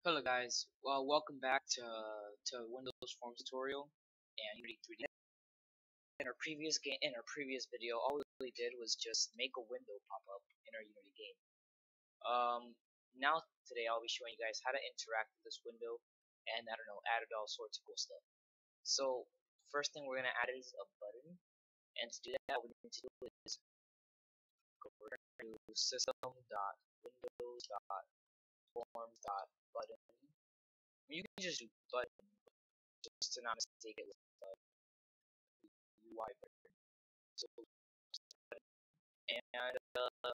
Hello guys, well welcome back to to Windows Forms tutorial and Unity 3D. In our previous game, in our previous video, all we really did was just make a window pop up in our Unity game. Um, now today I'll be showing you guys how to interact with this window and I don't know, added all sorts of cool stuff. So first thing we're gonna add is a button, and to do that, what we need to do is go to system.windows.forms.button button. You can just do button just to not mistake it with the UI button. So, and uh,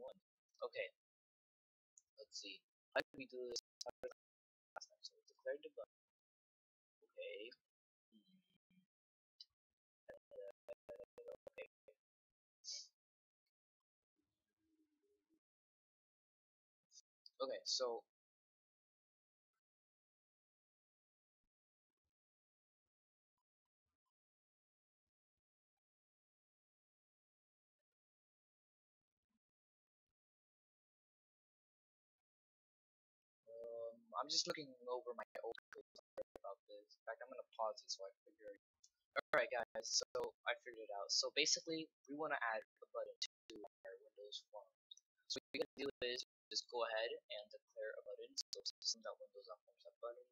one. Okay. Let's see. How can we do this last time? So declare the button. Okay. Okay, so um, I'm just looking over my old about this. In fact, I'm gonna pause it so I figure. Alright, guys. So I figured it out. So basically, we want to add a button to our Windows forms. You're gonna do is just go ahead and declare a button, so system.windows.forms button,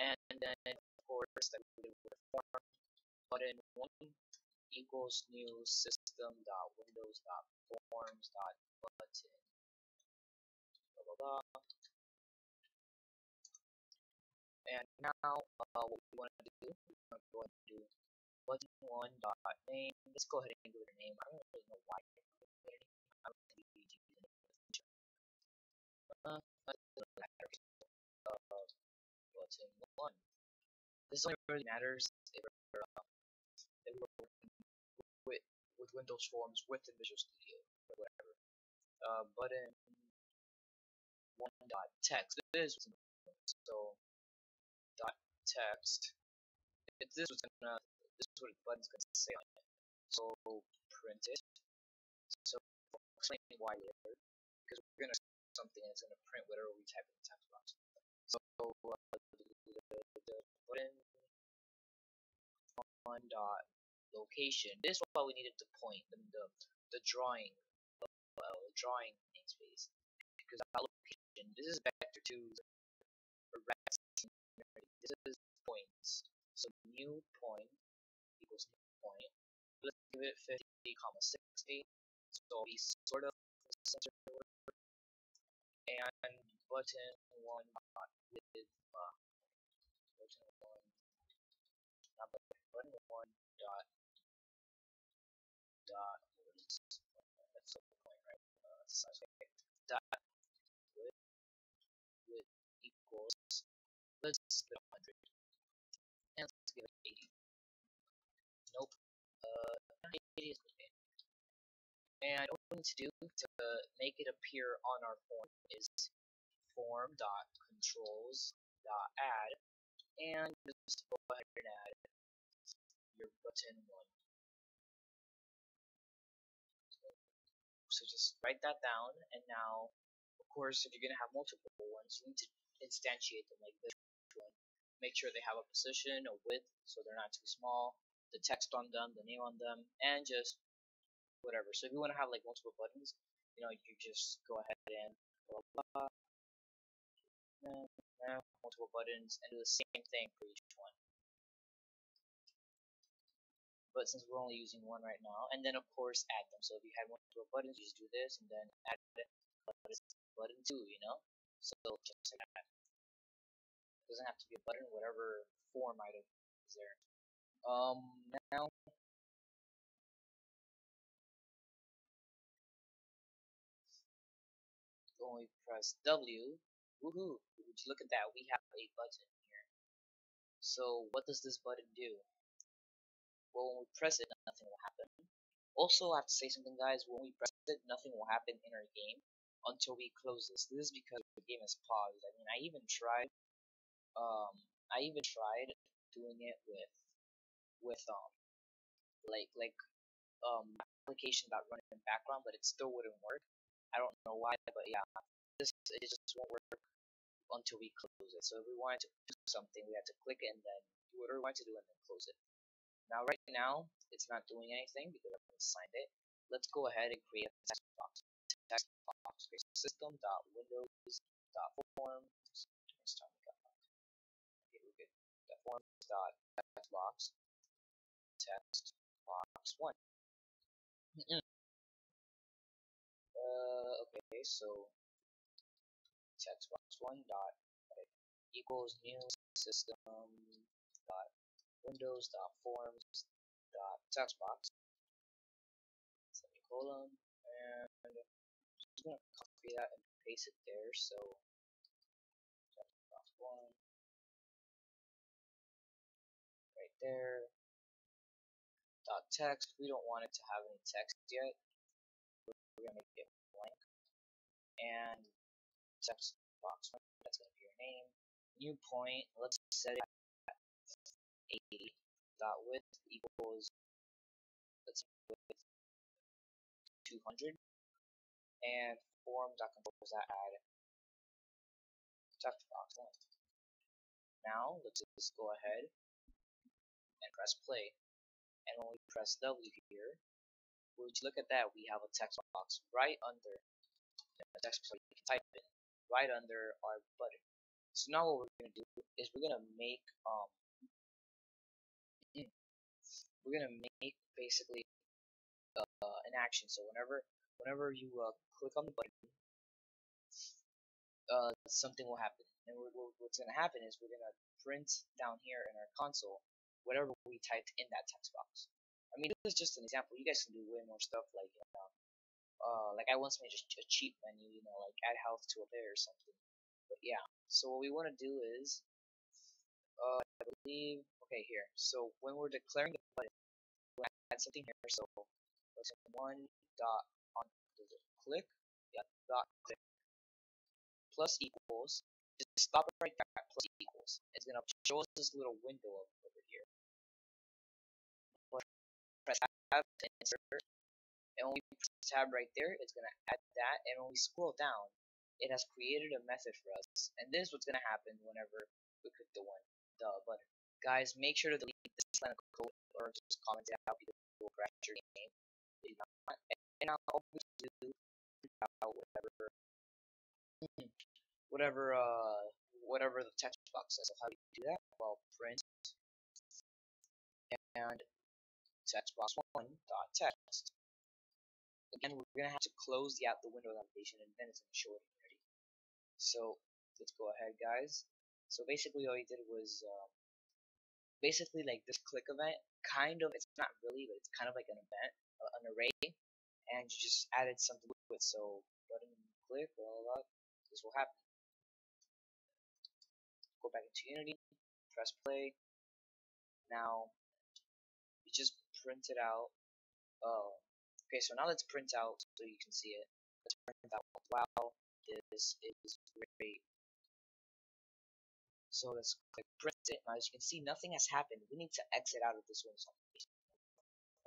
and then of course that we would form button one equals new system.windows.forms.button. Blah blah blah. And now uh, what we want to do, we're going to do button one dot name. Let's go ahead and give it a name. I don't really know why button one. This only really matters if we're, uh, if we're with, with Windows Forms within Visual Studio or whatever. Uh, button one dot text. This is so dot text. If this was gonna this is what the button's gonna say on it. So print it. So explain why because we're gonna something it's going to print whatever we type in the text box. So uh, button one dot location. This is what we needed to point the the, the drawing well drawing namespace because that location this is vector two this is points. So new point equals new point. Let's give it 50 comma 60. So we sort of center and button one dot with uh, button one not button, button one dot dot that's the point right? Uh, okay, dot with with equals let's get 100 and let's give it 80 nope. Uh 80 is okay and need to do to make it appear on our form is form dot controls dot add and just go ahead and add your button one. So just write that down and now of course if you're gonna have multiple ones you need to instantiate them like this one. Make sure they have a position, a width, so they're not too small, the text on them, the name on them, and just whatever. So if you want to have like multiple buttons, you know, you just go ahead and blah blah, blah multiple buttons and do the same thing for each one. But since we're only using one right now, and then of course add them. So if you had multiple buttons, you just do this and then add it button two, you know. So just like that. It doesn't have to be a button, whatever form item is there. Um, now we press W, woohoo, would you look at that, we have a button here. So what does this button do? Well, when we press it, nothing will happen. Also, I have to say something guys, when we press it, nothing will happen in our game until we close this. This is because the game is paused. I mean, I even tried, um, I even tried doing it with, with, um, like, like, um, application that running in the background, but it still wouldn't work. I don't know why, but yeah, this it just won't work until we close it. So if we wanted to do something, we had to click it and then do whatever we want to do and then close it. Now right now, it's not doing anything because I haven't signed it. Let's go ahead and create a text box. Text box. Create system.windows.forms. Okay, we're good. Forms.text box. Text box one. Uh, okay, so text box one dot equals new system dot windows dot forms dot text box. Semicolon and I'm just gonna copy that and paste it there so text box one right there dot text. We don't want it to have any text yet we're gonna make it blank. And text box that's gonna be your name. New point let's set it at 80 dot width equals let's width 200 and form dot compose that add? Text box one. Now let's just go ahead and press play. And when we press W here, would you look at that? We have a text box right under the text box you can type in right under our button. So now what we're gonna do is we're gonna make um we're gonna make basically uh, an action. So whenever whenever you uh, click on the button, uh, something will happen. And we're, we're, what's gonna happen is we're gonna print down here in our console whatever we typed in that text box. I mean, this is just an example. You guys can do way more stuff like, you know, uh, like I once made a, a cheat menu, you know, like add health to a player or something. But yeah, so what we want to do is, uh, I believe, okay, here. So when we're declaring the button, we'll add something here. So let's one dot on click, yeah, dot click plus equals. Just stop it right there plus equals. It's gonna show us this little window over here. Press tab to insert, and when we press tab right there, it's gonna add that. And when we scroll down, it has created a method for us. And this is what's gonna happen whenever we click the one, the button. Guys, make sure to delete this line of code or just comment it out because it will crash your game. And I'll always do whatever, whatever, uh, whatever the text box says. So how do you do that? Well, print and text box one dot text. Again, we're gonna have to close the app, the window application, and then it's gonna show it Unity. So let's go ahead, guys. So basically, all you did was um, basically like this click event. Kind of, it's not really, but it's kind of like an event, uh, an array, and you just added something to it. So button click, blah, blah, blah, this will happen. Go back into Unity, press play. Now just print it out. Uh, okay, so now let's print out so you can see it. Let's print out. Wow, this is great. So let's click print it. Now as you can see, nothing has happened. We need to exit out of this Windows application.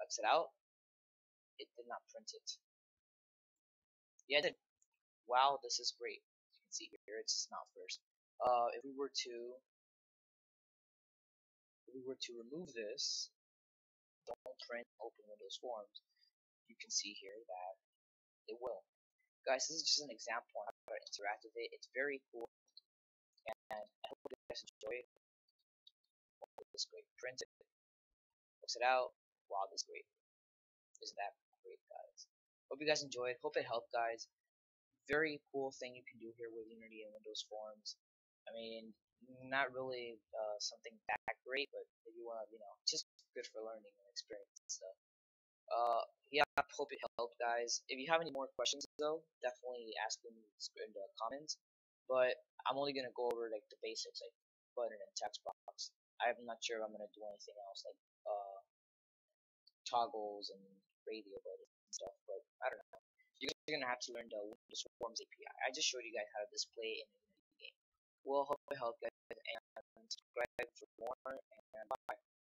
Exit out. It did not print it. Yeah, it did. Wow, this is great. As you can see here, it's not first. Uh, if we were to, if we were to remove this, don't print open Windows Forms, you can see here that it will. Guys, this is just an example on how to interact with it. It's very cool and I hope you guys enjoy it. This great. Print it. Looks it out. Wow, this great. Isn't that great, guys? Hope you guys enjoyed. Hope it helped, guys. Very cool thing you can do here with Unity and Windows Forms. I mean, not really uh, something that great, but if you want to, you know, just good for learning and experience and stuff. Uh, yeah, I hope it helped, guys. If you have any more questions, though, definitely ask them in the comments. But I'm only gonna go over like the basics, like button and text box. I'm not sure if I'm gonna do anything else like uh, toggles and radio buttons and stuff, but I don't know. You're gonna have to learn the Windows Forms API. I just showed you guys how to display in a Unity game. Well, hope it helped guys, and subscribe for more, and bye.